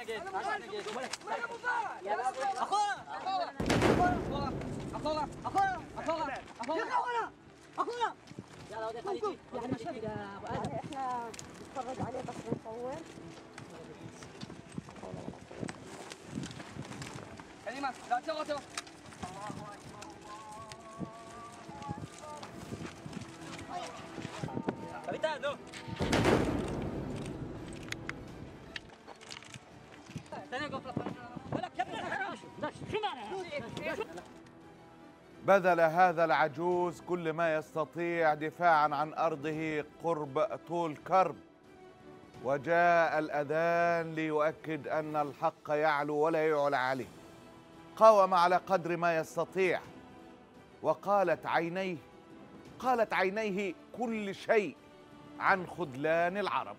nag-edge. Asan nag-edge? Balik. Ako! Ako! Ako! Ako! Ako! Ako! Ako! Ako na! Ako na! يلا وده خليجي وده خليجي ده ابو ادم احنا نتفرج عليه بس بنصور كلمة لا تبغى تبغى الله اكبر الله اكبر ابيتا دو بذل هذا العجوز كل ما يستطيع دفاعا عن أرضه قرب طول كرب. وجاء الأذان ليؤكد أن الحق يعلو ولا يعلى عليه. قاوم على قدر ما يستطيع. وقالت عينيه قالت عينيه كل شيء عن خذلان العرب.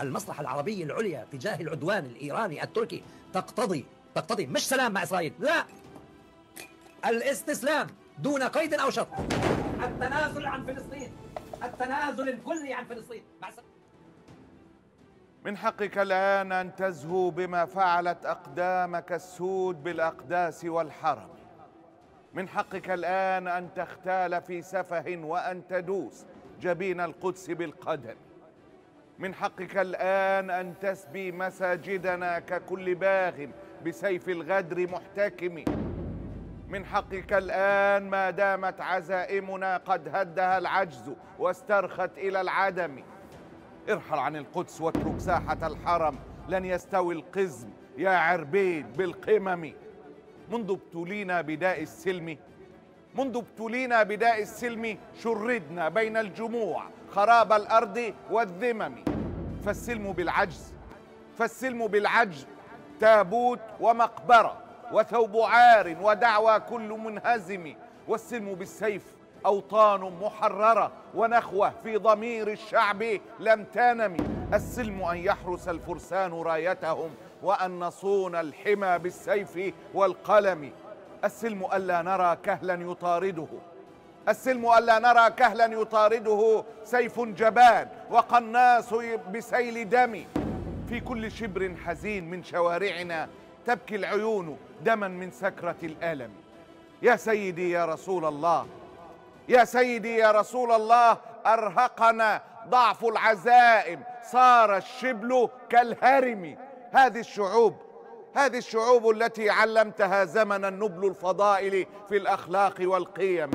المصلحة العربية العليا تجاه العدوان الإيراني التركي تقتضي تقتضي مش سلام مع إسرائيل. لا! الاستسلام دون قيد أو شرط. التنازل عن فلسطين. التنازل الكلي عن فلسطين. من حقك الآن أن تزهو بما فعلت أقدامك السود بالأقداس والحرم. من حقك الآن أن تختال في سفه وأن تدوس جبين القدس بالقدم. من حقك الآن أن تسبي مساجدنا ككل باغ بسيف الغدر محتكم. من حقك الآن ما دامت عزائمنا قد هدها العجز واسترخت إلى العدم. ارحل عن القدس واترك ساحة الحرم لن يستوي القزم يا عربيد بالقمم. منذ ابتلينا بداء السلم منذ ابتلينا بداء السلم شردنا بين الجموع خراب الأرض والذمم. فالسلم بالعجز فالسلم بالعجز. تابوت ومقبرة وثوب عار ودعوى كل منهزم. والسلم بالسيف أوطان محررة ونخوة في ضمير الشعب لم تنم السلم أن يحرس الفرسان رايتهم وأن نصون الحمى بالسيف والقلم. السلم ألا نرى كهلا يطارده. السلم ألا نرى كهلا يطارده سيف جبان وقناص بسيل دم. في كل شبر حزين من شوارعنا تبكي العيون دما من سكرة الألم. يا سيدي يا رسول الله يا سيدي يا رسول الله أرهقنا ضعف العزائم صار الشبل كالهرم. هذه الشعوب هذه الشعوب التي علمتها زمن النبل الفضائل في الأخلاق والقيم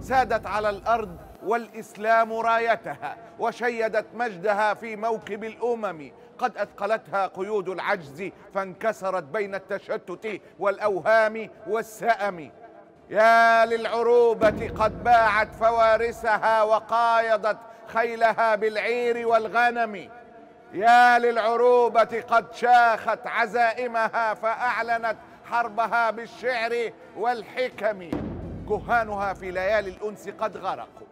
سادت على الأرض والإسلام رايتها وشيدت مجدها في موكب الأمم. قد أثقلتها قيود العجز فانكسرت بين التشتت والأوهام والسأم. يا للعروبة قد باعت فوارسها وقايضت خيلها بالعير والغنم. يا للعروبة قد شاخت عزائمها فأعلنت حربها بالشعر والحكم. كهانها في ليالي الأنس قد غرقوا.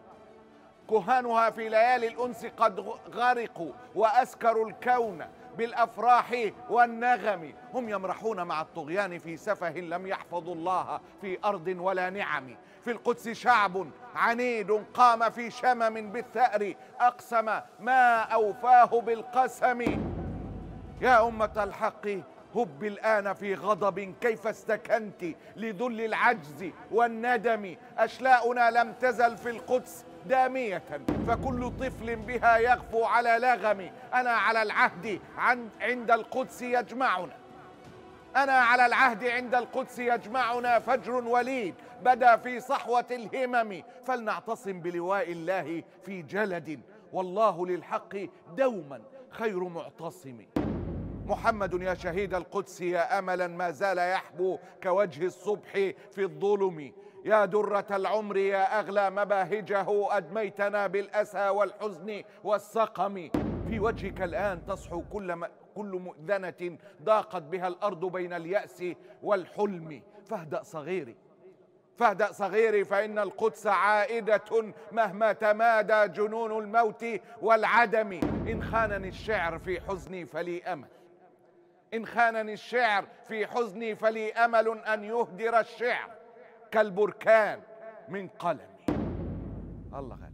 كهانها في ليالي الأنس قد غرقوا وأسكروا الكون. بالأفراح والنغم. هم يمرحون مع الطغيان في سفه لم يحفظوا الله في أرض ولا نعم. في القدس شعب عنيد قام في شمم بالثأر أقسم ما أوفاه بالقسم. يا أمة الحق هب الآن في غضب كيف استكنت لذل العجز والندم. أشلاؤنا لم تزل في القدس دامية فكل طفل بها يغفو على لغم أنا على العهد عن عند القدس يجمعنا. أنا على العهد عند القدس يجمعنا. فجر وليد بدا في صحوة الهمم. فلنعتصم بلواء الله في جلد. والله للحق دوما خير معتصم. محمد يا شهيد القدس يا املا ما زال يحبو كوجه الصبح في الظلم. يا درة العمر يا أغلى مباهجه أدميتنا بالأسى والحزن والسقم. في وجهك الآن تصحو كل م... كل مؤذنة ضاقت بها الأرض بين اليأس والحلم. فاهدأ صغيري فاهدأ صغيري فإن القدس عائدة مهما تمادى جنون الموت والعدم. إن خانني الشعر في حزني فلي أمل. إن خانني الشعر في حزني فلي أمل أن يهدر الشعر. كالبركان من قلمي. الله